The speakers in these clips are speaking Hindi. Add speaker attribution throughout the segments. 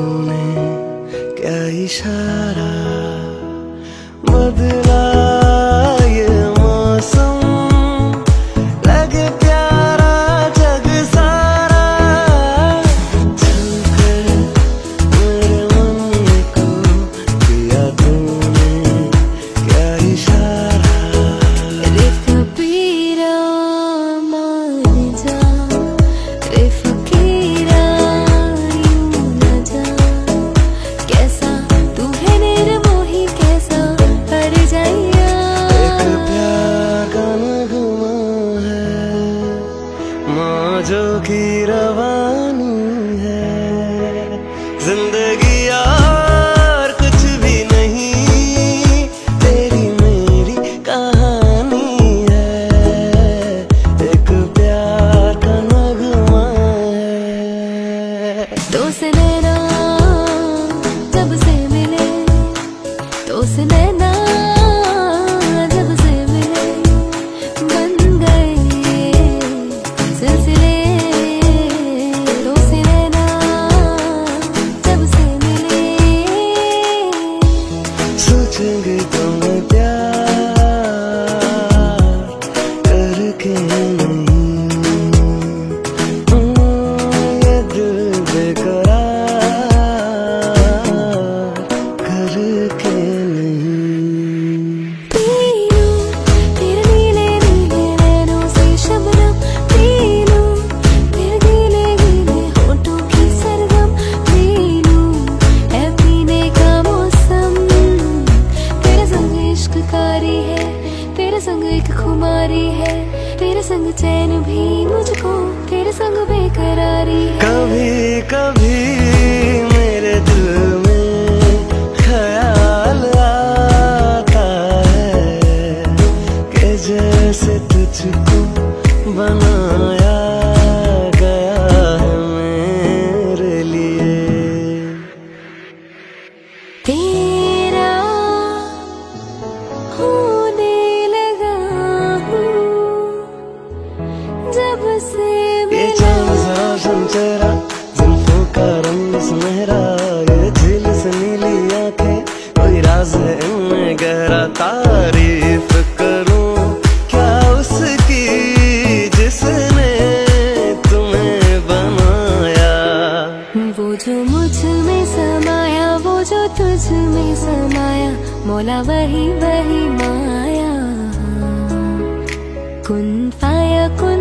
Speaker 1: तुमने क्या इशारा? बदला जिंदगी to संग एक खुमारी है। तेरे संग चैन भी मुझको, तेरे संग बेकरारी है।
Speaker 2: कभी कभी
Speaker 1: जब से
Speaker 2: ये
Speaker 1: मिला
Speaker 2: चाँद सा संचेरा जुल्फों का रंग सुनहरा ये झील से नीली आँखें कोई राज है इनमें गहरा तारीफ़ करूँ क्या उसकी जिसने तुम्हें बनाया?
Speaker 1: वो जो मुझमें समाया वो जो तुझ में समाया मौला वही वही माया। कुन फाया कुन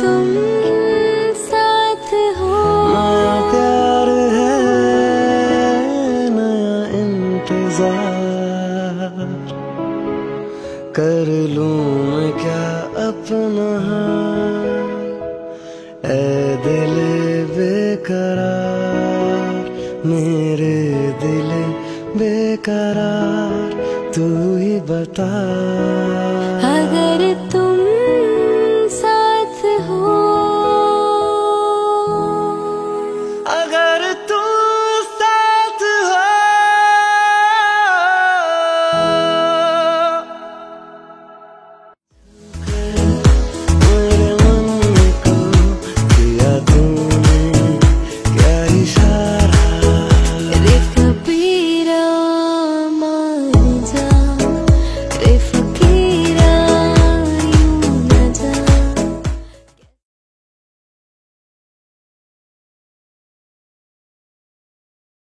Speaker 1: तुम साथ हो
Speaker 2: नया प्यार है नया इंतजार कर लूं मैं क्या अपना दिल बेकरार मेरे दिल बेकरार तू ही बता।